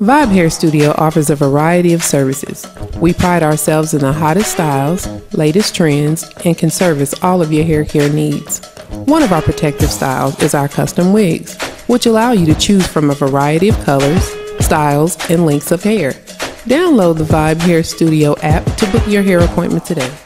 Vibe Hair Studio offers a variety of services. We pride ourselves in the hottest styles, latest trends, and can service all of your hair care needs. One of our protective styles is our custom wigs, which allow you to choose from a variety of colors, styles, and lengths of hair. Download the Vibe Hair Studio app to book your hair appointment today.